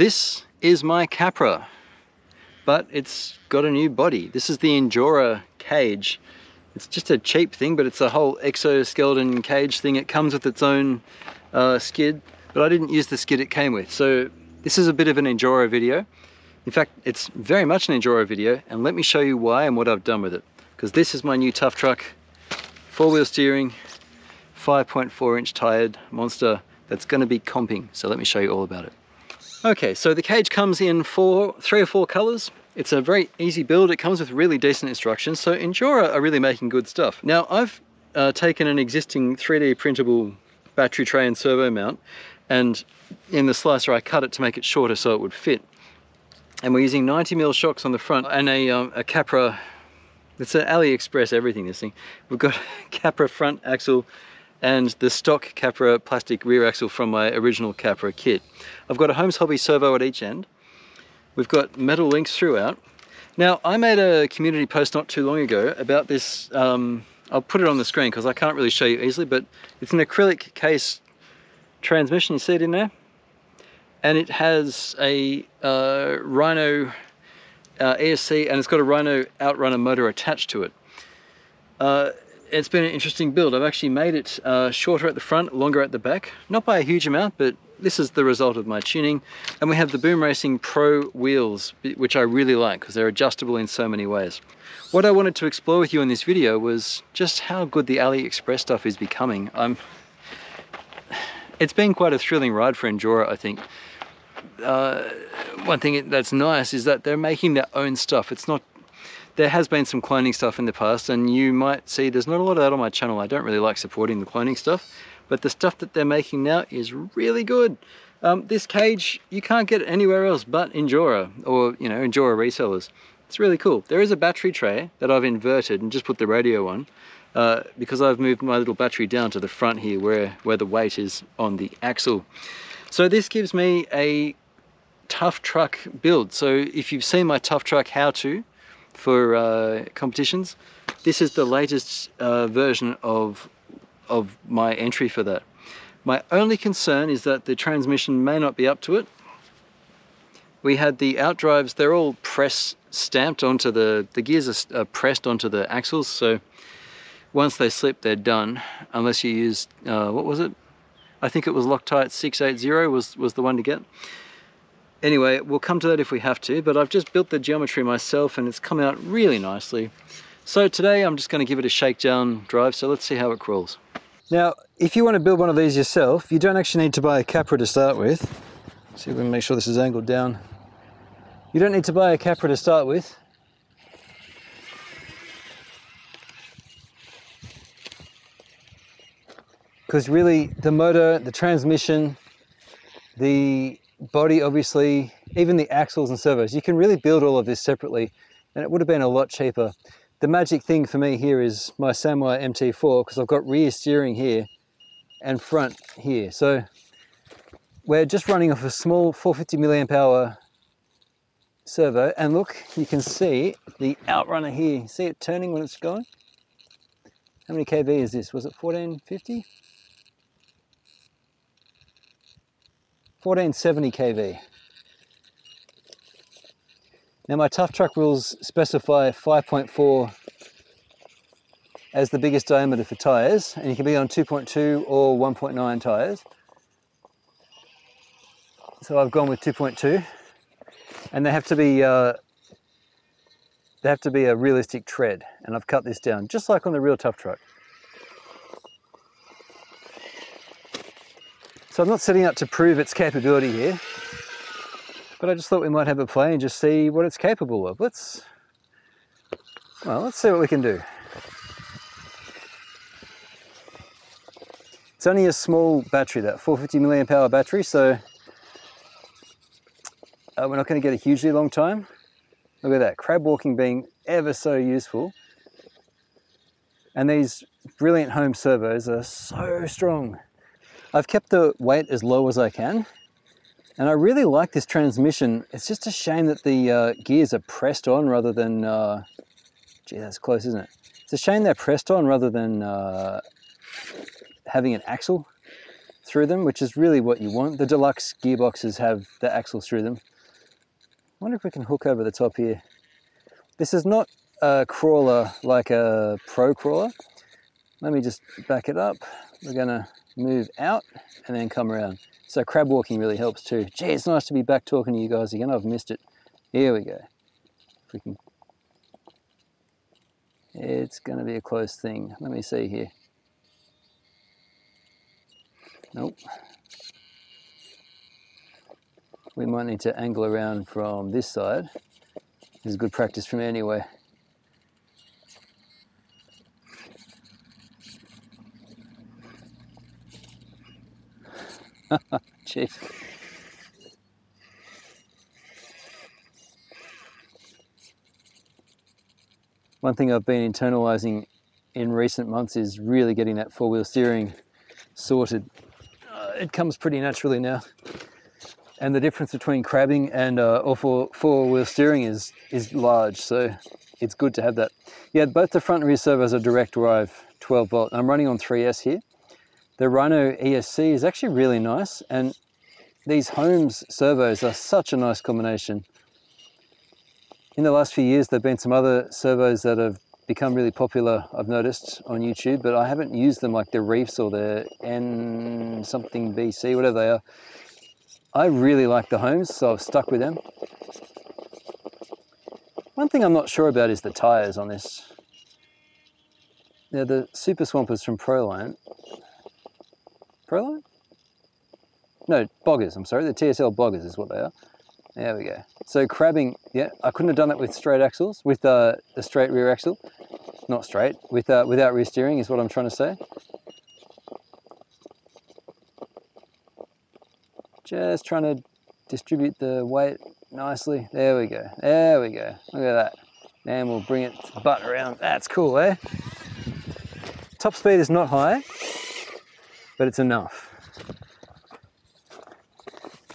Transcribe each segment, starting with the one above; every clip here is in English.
This is my Capra, but it's got a new body. This is the Injora cage. It's just a cheap thing, but it's a whole exoskeleton cage thing. It comes with its own uh, skid, but I didn't use the skid it came with. So this is a bit of an Injora video. In fact, it's very much an Injora video, and let me show you why and what I've done with it. Because this is my new tough truck, four-wheel steering, 5.4 inch tired monster that's going to be comping. So let me show you all about it. Okay, so the cage comes in four, three or four colors. It's a very easy build. It comes with really decent instructions. So Injora are really making good stuff. Now I've uh, taken an existing 3D printable battery tray and servo mount and in the slicer I cut it to make it shorter so it would fit. And we're using 90 mil shocks on the front and a, um, a Capra, it's an AliExpress everything this thing. We've got Capra front axle and the stock Capra plastic rear axle from my original Capra kit. I've got a Holmes Hobby servo at each end. We've got metal links throughout. Now, I made a community post not too long ago about this, um, I'll put it on the screen because I can't really show you easily, but it's an acrylic case transmission, you see it in there? And it has a uh, Rhino uh, ESC and it's got a Rhino Outrunner motor attached to it. Uh, it's been an interesting build. I've actually made it uh, shorter at the front, longer at the back. Not by a huge amount, but this is the result of my tuning. And we have the Boom Racing Pro wheels, which I really like because they're adjustable in so many ways. What I wanted to explore with you in this video was just how good the AliExpress stuff is becoming. I'm... It's been quite a thrilling ride for Injora, I think. Uh, one thing that's nice is that they're making their own stuff. It's not there has been some cloning stuff in the past and you might see there's not a lot of that on my channel. I don't really like supporting the cloning stuff, but the stuff that they're making now is really good. Um, this cage, you can't get anywhere else but Injora or, you know, Injora resellers. It's really cool. There is a battery tray that I've inverted and just put the radio on uh, because I've moved my little battery down to the front here where, where the weight is on the axle. So this gives me a tough truck build. So if you've seen my tough truck how-to, for uh, competitions. This is the latest uh, version of, of my entry for that. My only concern is that the transmission may not be up to it. We had the outdrives, they're all press stamped onto the, the gears are pressed onto the axles, so once they slip, they're done, unless you use, uh, what was it? I think it was Loctite 680 was, was the one to get. Anyway, we'll come to that if we have to, but I've just built the geometry myself and it's come out really nicely. So today I'm just going to give it a shakedown drive, so let's see how it crawls. Now, if you want to build one of these yourself, you don't actually need to buy a Capra to start with. See if we can make sure this is angled down. You don't need to buy a Capra to start with. Because really, the motor, the transmission, the body obviously, even the axles and servos, you can really build all of this separately and it would have been a lot cheaper. The magic thing for me here is my Sanwa MT4 because I've got rear steering here and front here. So we're just running off a small 450 milliamp hour servo and look, you can see the outrunner here. See it turning when it's going? How many kV is this? Was it 1450? 1470 kV. Now my tough truck rules specify 5.4 as the biggest diameter for tyres and you can be on 2.2 or 1.9 tyres. So I've gone with 2.2 and they have to be uh, they have to be a realistic tread and I've cut this down just like on the real tough truck. So I'm not setting out to prove its capability here, but I just thought we might have a play and just see what it's capable of. Let's, well, let's see what we can do. It's only a small battery, that 450 milliamp hour battery, so uh, we're not going to get a hugely long time. Look at that, crab walking being ever so useful. And these brilliant Holmes servos are so strong. I've kept the weight as low as I can and I really like this transmission. It's just a shame that the uh, gears are pressed on rather than, uh, gee that's close isn't it? It's a shame they're pressed on rather than uh, having an axle through them, which is really what you want. The deluxe gearboxes have the axle through them. I wonder if we can hook over the top here. This is not a crawler like a pro crawler. Let me just back it up. We're gonna move out and then come around. So crab walking really helps too. Gee, it's nice to be back talking to you guys again. I've missed it. Here we go. If we can. It's gonna be a close thing. Let me see here. Nope. We might need to angle around from this side. This is good practice from anyway. Jeez. One thing I've been internalizing in recent months is really getting that four-wheel steering sorted. Uh, it comes pretty naturally now. And the difference between crabbing and uh, or four, four-wheel steering is is large, so it's good to have that. Yeah, both the front and rear servos are direct drive 12 volt. I'm running on 3S here. The Rhino ESC is actually really nice and these Holmes servos are such a nice combination. In the last few years there have been some other servos that have become really popular I've noticed on YouTube but I haven't used them like the Reefs or the N something BC whatever they are. I really like the Holmes so I've stuck with them. One thing I'm not sure about is the tyres on this. Now the Super Swampers from Proline Proline? No, boggers, I'm sorry. The TSL boggers is what they are. There we go. So crabbing, yeah, I couldn't have done that with straight axles, with uh, the straight rear axle. Not straight, with, uh, without rear steering is what I'm trying to say. Just trying to distribute the weight nicely. There we go. There we go. Look at that. And we'll bring it butt around. That's cool, eh? Top speed is not high, but it's enough.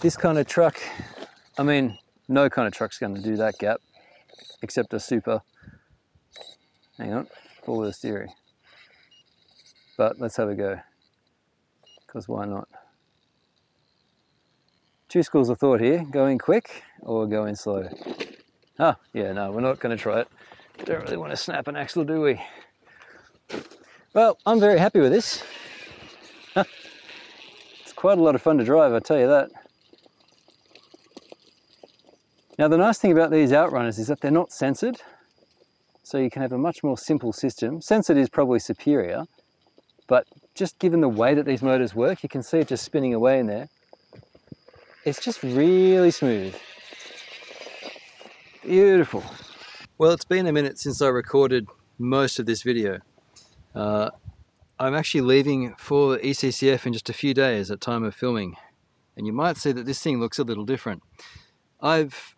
This kind of truck, I mean, no kind of truck's going to do that gap, except a super, hang on, four-wheel steering. But let's have a go, because why not? Two schools of thought here, going quick or going slow. Ah, yeah, no, we're not going to try it. Don't really want to snap an axle, do we? Well, I'm very happy with this it's quite a lot of fun to drive, I tell you that. Now the nice thing about these Outrunners is that they're not sensored, so you can have a much more simple system. Sensored is probably superior, but just given the way that these motors work, you can see it just spinning away in there. It's just really smooth. Beautiful. Well, it's been a minute since I recorded most of this video. Uh, I'm actually leaving for ECCF in just a few days at time of filming and you might see that this thing looks a little different. I've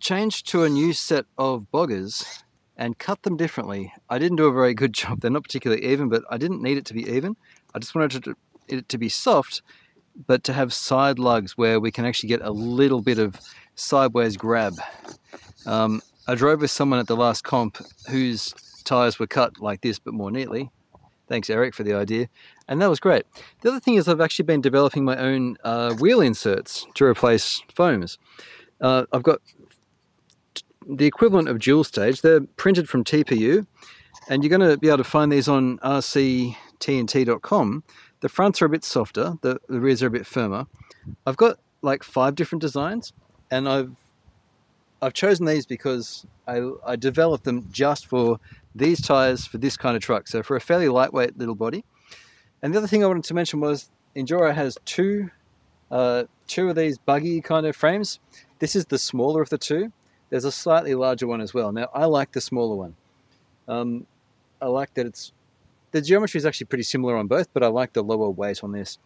changed to a new set of boggers and cut them differently. I didn't do a very good job. They're not particularly even, but I didn't need it to be even. I just wanted it to be soft, but to have side lugs where we can actually get a little bit of sideways grab. Um, I drove with someone at the last comp whose tires were cut like this, but more neatly. Thanks, Eric, for the idea. And that was great. The other thing is I've actually been developing my own uh, wheel inserts to replace foams. Uh, I've got the equivalent of dual stage. They're printed from TPU, and you're going to be able to find these on rctnt.com. The fronts are a bit softer, the, the rears are a bit firmer. I've got like five different designs, and I've I've chosen these because I, I developed them just for these tires for this kind of truck. So for a fairly lightweight little body. And the other thing I wanted to mention was Injora has two, uh, two of these buggy kind of frames. This is the smaller of the two. There's a slightly larger one as well. Now I like the smaller one. Um, I like that it's the geometry is actually pretty similar on both, but I like the lower weight on this.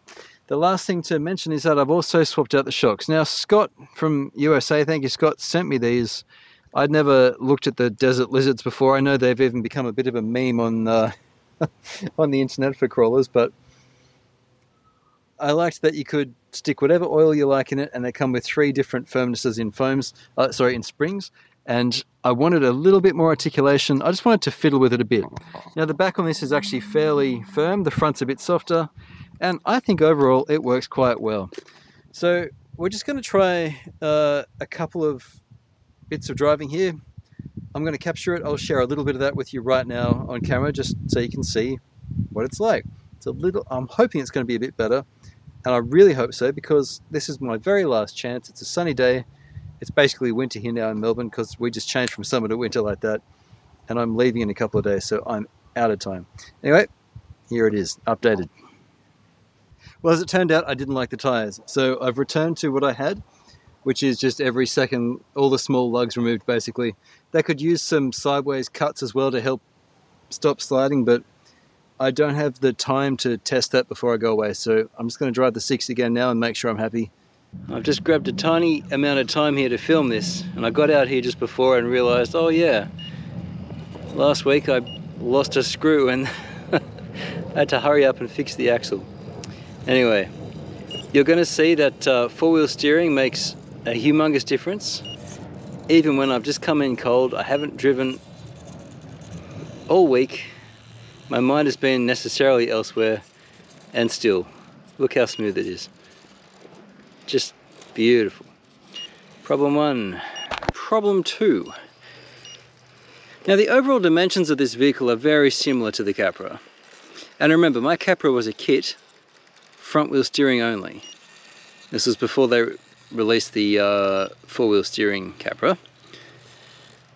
The last thing to mention is that I've also swapped out the shocks. Now Scott from USA, thank you Scott, sent me these I'd never looked at the desert lizards before. I know they've even become a bit of a meme on uh, on the internet for crawlers, but I liked that you could stick whatever oil you like in it, and they come with three different firmnesses in foams. Uh, sorry, in springs. And I wanted a little bit more articulation. I just wanted to fiddle with it a bit. Now the back on this is actually fairly firm. The front's a bit softer, And I think overall it works quite well. So we're just going to try uh, a couple of bits of driving here. I'm going to capture it. I'll share a little bit of that with you right now on camera just so you can see what it's like. It's a little, I'm hoping it's going to be a bit better. And I really hope so because this is my very last chance. It's a sunny day. It's basically winter here now in Melbourne because we just changed from summer to winter like that. And I'm leaving in a couple of days, so I'm out of time. Anyway, here it is, updated. Well, as it turned out, I didn't like the tires. So I've returned to what I had, which is just every second, all the small lugs removed basically. They could use some sideways cuts as well to help stop sliding, but I don't have the time to test that before I go away. So I'm just going to drive the 6 again now and make sure I'm happy. I've just grabbed a tiny amount of time here to film this, and I got out here just before and realized, oh yeah, last week I lost a screw and had to hurry up and fix the axle. Anyway, you're going to see that uh, four-wheel steering makes a humongous difference. Even when I've just come in cold, I haven't driven all week. My mind has been necessarily elsewhere, and still, look how smooth it is. Just beautiful. Problem one. Problem two. Now the overall dimensions of this vehicle are very similar to the Capra. And remember, my Capra was a kit front wheel steering only. This was before they released the uh, four wheel steering Capra.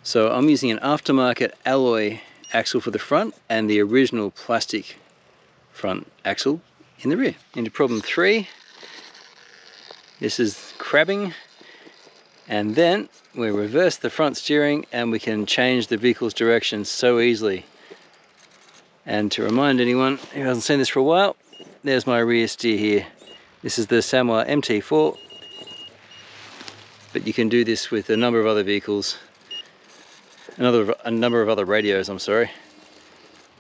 So I'm using an aftermarket alloy axle for the front and the original plastic front axle in the rear. Into problem three. This is crabbing and then we reverse the front steering and we can change the vehicle's direction so easily. And to remind anyone who hasn't seen this for a while, there's my rear steer here. This is the Sanwa MT4, but you can do this with a number of other vehicles, another a number of other radios. I'm sorry.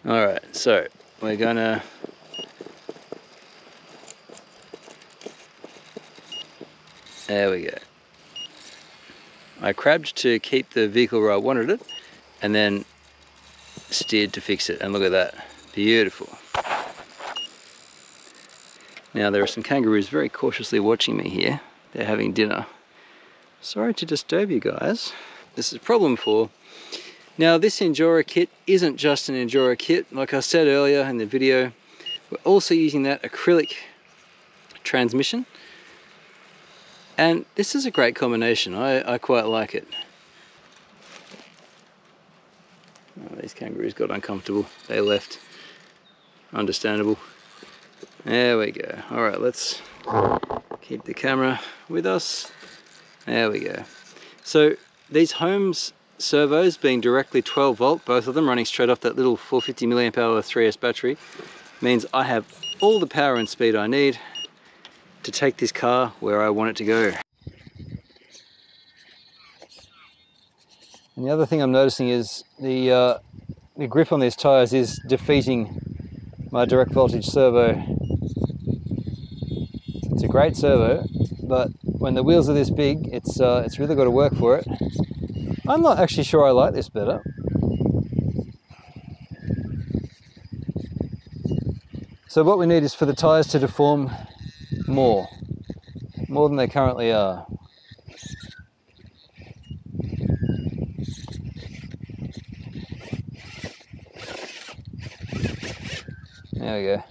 All right, so we're gonna. There we go. I crabbed to keep the vehicle where I wanted it, and then steered to fix it. And look at that, beautiful. Now there are some kangaroos very cautiously watching me here. They're having dinner. Sorry to disturb you guys. This is problem four. Now this Injora kit isn't just an Injora kit. Like I said earlier in the video, we're also using that acrylic transmission. And this is a great combination. I, I quite like it. Oh, these kangaroos got uncomfortable. They left. Understandable. There we go. All right, let's keep the camera with us. There we go. So these Holmes servos being directly 12 volt, both of them running straight off that little 450 milliamp hour 3S battery, means I have all the power and speed I need to take this car where I want it to go. And the other thing I'm noticing is the, uh, the grip on these tyres is defeating my direct voltage servo it's a great servo, but when the wheels are this big, it's, uh, it's really got to work for it. I'm not actually sure I like this better. So what we need is for the tyres to deform more, more than they currently are. There we go.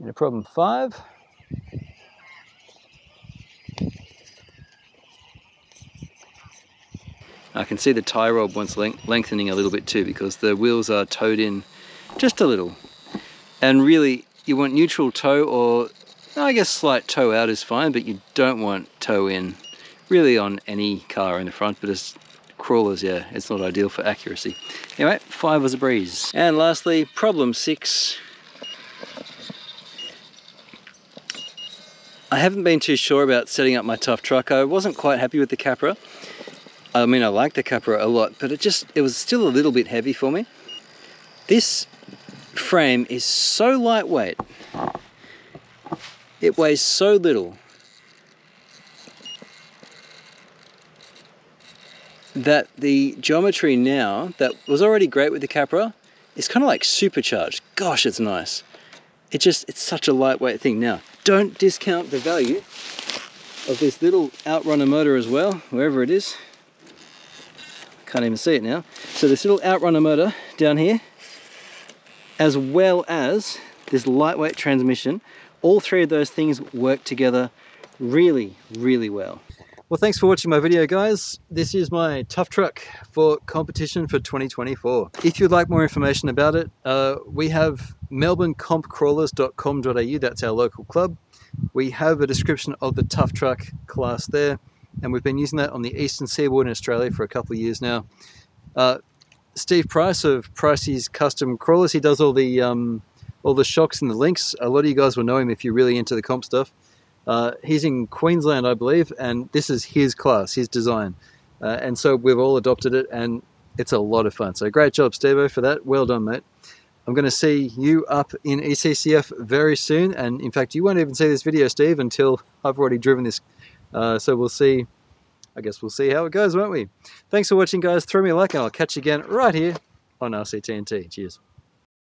Into problem five. I can see the tie rod wants lengthening a little bit too because the wheels are towed in just a little. And really, you want neutral toe or I guess slight toe out is fine, but you don't want toe in really on any car in the front, but as crawlers, yeah, it's not ideal for accuracy. Anyway, five was a breeze. And lastly, problem six, I haven't been too sure about setting up my tough truck. I wasn't quite happy with the Capra. I mean, I like the Capra a lot, but it just, it was still a little bit heavy for me. This frame is so lightweight. It weighs so little that the geometry now, that was already great with the Capra, It's kind of like supercharged. Gosh, it's nice. It just, it's such a lightweight thing. Now, don't discount the value of this little outrunner motor as well, wherever it is. Can't even see it now. So this little outrunner motor down here, as well as this lightweight transmission, all three of those things work together really, really well. Well, thanks for watching my video, guys. This is my tough truck for competition for 2024. If you'd like more information about it, uh, we have melbournecompcrawlers.com.au. That's our local club. We have a description of the tough truck class there, and we've been using that on the eastern seaboard in Australia for a couple of years now. Uh, Steve Price of Pricey's Custom Crawlers, he does all the um, all the shocks and the links. A lot of you guys will know him if you're really into the comp stuff. Uh, he's in Queensland, I believe, and this is his class, his design. Uh, and so we've all adopted it, and it's a lot of fun. So great job, Stevo, for that. Well done, mate. I'm going to see you up in ECCF very soon, and in fact, you won't even see this video, Steve, until I've already driven this. Uh, so we'll see. I guess we'll see how it goes, won't we? Thanks for watching, guys. Throw me a like, and I'll catch you again right here on RCTNT. Cheers.